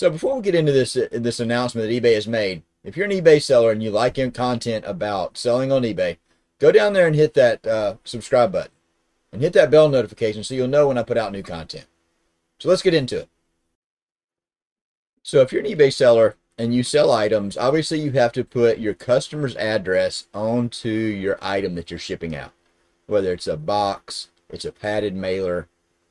So before we get into this this announcement that eBay has made, if you're an eBay seller and you like content about selling on eBay, go down there and hit that uh, subscribe button and hit that bell notification so you'll know when I put out new content. So let's get into it. So if you're an eBay seller and you sell items, obviously you have to put your customer's address onto your item that you're shipping out. Whether it's a box, it's a padded mailer,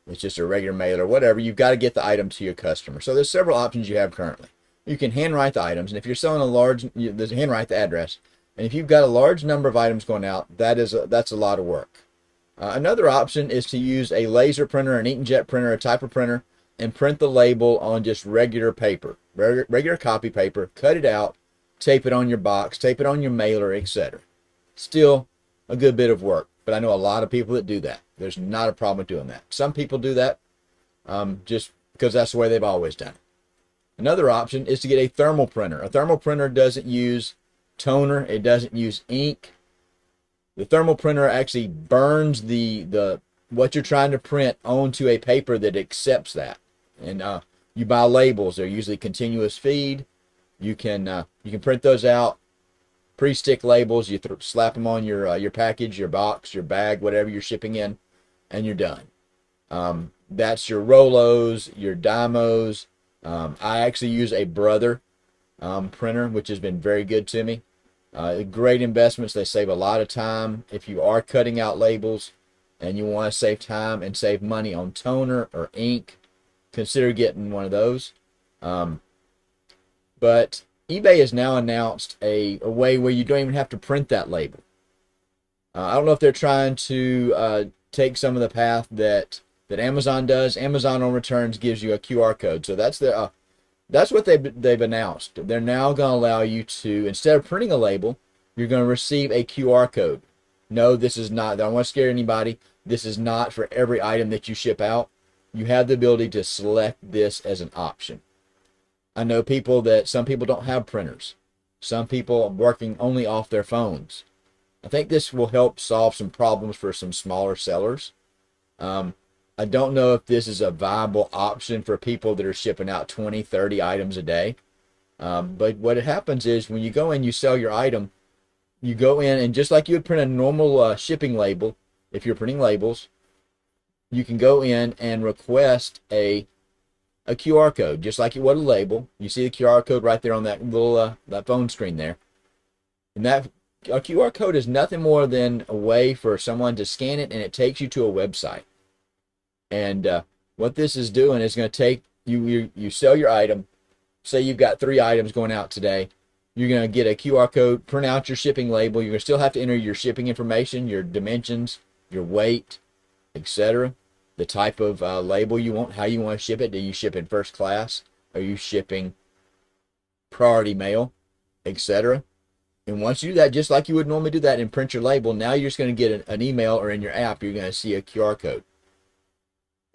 it's just a regular mailer, or whatever, you've got to get the item to your customer. So there's several options you have currently. You can handwrite the items, and if you're selling a large, there's handwrite the address. And if you've got a large number of items going out, that is a, that's a lot of work. Uh, another option is to use a laser printer, an inkjet printer, a type of printer, and print the label on just regular paper, regular copy paper, cut it out, tape it on your box, tape it on your mailer, etc. Still a good bit of work, but I know a lot of people that do that. There's not a problem with doing that. Some people do that um, just because that's the way they've always done it. Another option is to get a thermal printer. A thermal printer doesn't use toner, it doesn't use ink, the thermal printer actually burns the the what you're trying to print onto a paper that accepts that. And uh, you buy labels; they're usually continuous feed. You can uh, you can print those out, pre-stick labels. You slap them on your uh, your package, your box, your bag, whatever you're shipping in, and you're done. Um, that's your Rollos, your Dymos. Um, I actually use a Brother um, printer, which has been very good to me. Uh, great investments. They save a lot of time. If you are cutting out labels and you want to save time and save money on toner or ink, consider getting one of those. Um, but eBay has now announced a, a way where you don't even have to print that label. Uh, I don't know if they're trying to uh, take some of the path that that Amazon does. Amazon on returns gives you a QR code, so that's the uh, that's what they've, they've announced. They're now going to allow you to, instead of printing a label, you're going to receive a QR code. No, this is not, I don't want to scare anybody. This is not for every item that you ship out. You have the ability to select this as an option. I know people that some people don't have printers. Some people are working only off their phones. I think this will help solve some problems for some smaller sellers. Um, I don't know if this is a viable option for people that are shipping out 20, 30 items a day. Um, but what happens is when you go in, you sell your item, you go in and just like you would print a normal uh, shipping label, if you're printing labels, you can go in and request a a QR code, just like you would a label. You see the QR code right there on that little uh, that phone screen there, and that a QR code is nothing more than a way for someone to scan it, and it takes you to a website. And uh, what this is doing is going to take you, you, you sell your item. Say you've got three items going out today. You're going to get a QR code, print out your shipping label. You're going to still have to enter your shipping information, your dimensions, your weight, etc. The type of uh, label you want, how you want to ship it. Do you ship in first class? Are you shipping priority mail, etc.? And once you do that, just like you would normally do that and print your label, now you're just going to get an, an email or in your app, you're going to see a QR code.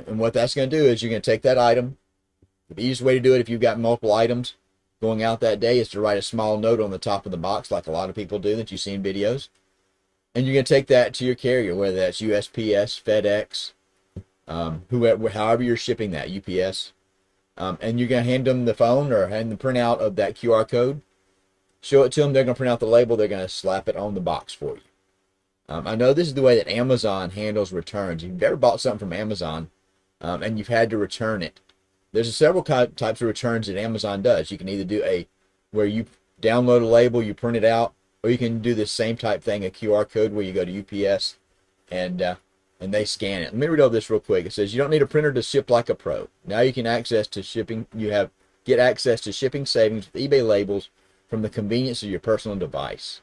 And what that's going to do is you're going to take that item. The easiest way to do it if you've got multiple items going out that day is to write a small note on the top of the box like a lot of people do that you see in videos. And you're going to take that to your carrier, whether that's USPS, FedEx, um, whoever, however you're shipping that, UPS. Um, and you're going to hand them the phone or hand the printout of that QR code. Show it to them. They're going to print out the label. They're going to slap it on the box for you. Um, I know this is the way that Amazon handles returns. If you've ever bought something from Amazon, um, and you've had to return it. There's several types of returns that Amazon does. You can either do a where you download a label, you print it out, or you can do the same type thing, a QR code where you go to UPS and uh, and they scan it. Let me read over this real quick. It says you don't need a printer to ship like a pro. Now you can access to shipping. You have get access to shipping savings with eBay labels from the convenience of your personal device.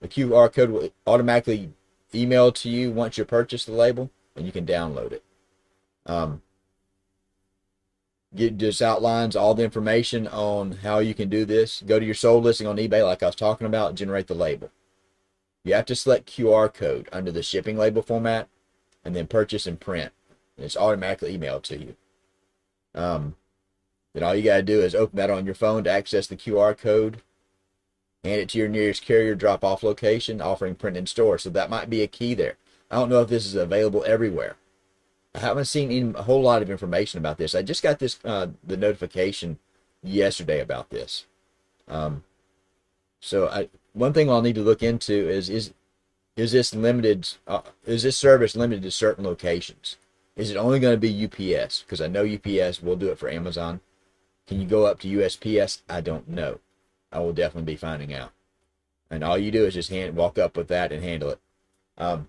The QR code will automatically email to you once you purchase the label, and you can download it. Um, get just outlines all the information on how you can do this. Go to your sold listing on eBay, like I was talking about, generate the label. You have to select QR code under the shipping label format, and then purchase and print. And it's automatically emailed to you. Um, then all you got to do is open that on your phone to access the QR code. Hand it to your nearest carrier drop off location offering print in store. So that might be a key there. I don't know if this is available everywhere. I haven't seen a whole lot of information about this. I just got this uh, the notification yesterday about this. Um, so I, one thing I'll need to look into is is is this limited? Uh, is this service limited to certain locations? Is it only going to be UPS? Because I know UPS will do it for Amazon. Can you go up to USPS? I don't know. I will definitely be finding out. And all you do is just hand walk up with that and handle it. Um,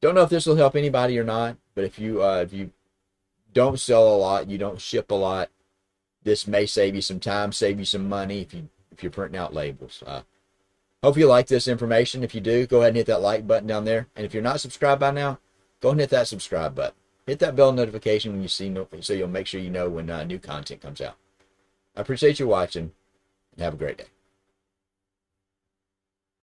don't know if this will help anybody or not, but if you uh, if you don't sell a lot, you don't ship a lot, this may save you some time, save you some money if you if you're printing out labels. Uh, hope you like this information. If you do, go ahead and hit that like button down there. And if you're not subscribed by now, go ahead and hit that subscribe button. Hit that bell notification when you see so you'll make sure you know when uh, new content comes out. I appreciate you watching have a great day.